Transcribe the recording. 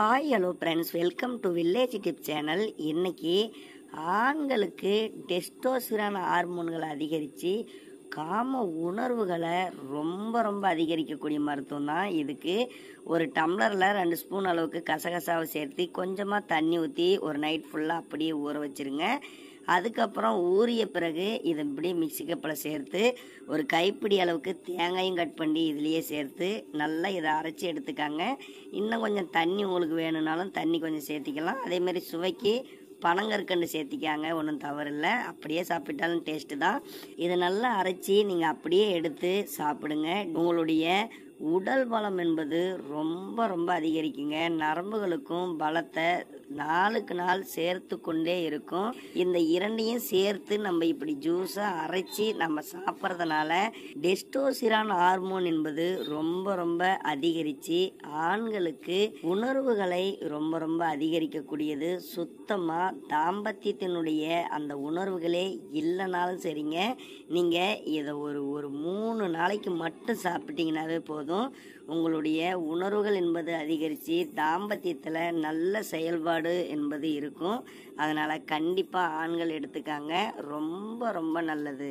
Hi hello friends welcome to village tip channel இன்னைக்கு ஆண்களுக்கு டெஸ்டோசிரான ஹார்மோன்களை அதிகரித்து காம உணர்வுகளை ரொம்ப ரொம்ப அதிகரிக்கக்கூடிய மருத்துவம் தான் இதுக்கு ஒரு டம்ளரில் ரெண்டு ஸ்பூன் அளவுக்கு கசகசாவை சேர்த்து கொஞ்சமாக தண்ணி ஊற்றி ஒரு நைட் ஃபுல்லாக அப்படியே ஊற வச்சிருங்க. அதுக்கப்புறம் ஊறிய பிறகு இதை இப்படியே மிக்ஸி கப்பில் சேர்த்து ஒரு கைப்பிடி அளவுக்கு தேங்காயும் கட் பண்ணி இதுலேயே சேர்த்து நல்லா இதை அரைச்சி எடுத்துக்காங்க. இன்னும் கொஞ்சம் தண்ணி உங்களுக்கு வேணும்னாலும் தண்ணி கொஞ்சம் சேர்த்திக்கலாம். அதேமாரி சுவைக்கு பனங்கற்கண்டு சேர்த்திக்காங்க ஒன்றும் தவறில்லை. அப்படியே சாப்பிட்டாலும் டேஸ்ட்டு தான். இதை நல்லா அரைச்சி நீங்கள் அப்படியே எடுத்து சாப்பிடுங்க. உங்களுடைய உடல் பலம் என்பது ரொம்ப ரொம்ப அதிகரிக்குங்க. நரம்புகளுக்கும் பலத்தை நாளுக்கு நாள் சேர்த்து கொண்டே இருக்கும். இந்த இரண்டையும் சேர்த்து நம்ம இப்படி ஜூஸை அரைச்சி நம்ம சாப்பிட்றதுனால டெஸ்டோசிரான் ஹார்மோன் என்பது ரொம்ப ரொம்ப அதிகரித்து ஆண்களுக்கு உணர்வுகளை ரொம்ப ரொம்ப அதிகரிக்கக்கூடியது. சுத்தமாக தாம்பத்தியத்தினுடைய அந்த உணர்வுகளே இல்லைனாலும் சரிங்க. நீங்கள் இதை ஒரு ஒரு மூணு நாளைக்கு மட்டும் சாப்பிட்டீங்கன்னாவே போதும். உங்களுடைய உணர்வுகள் என்பது அதிகரித்து தாம்பத்தியத்தில் நல்ல செயல்பாடு என்பது இருக்கும். அதனால் கண்டிப்பாக ஆண்கள் எடுத்துக்காங்க. ரொம்ப ரொம்ப நல்லது.